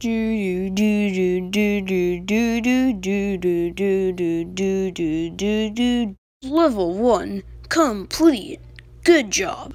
Do do do do do do do do do do do do do do. Level one complete. Good job.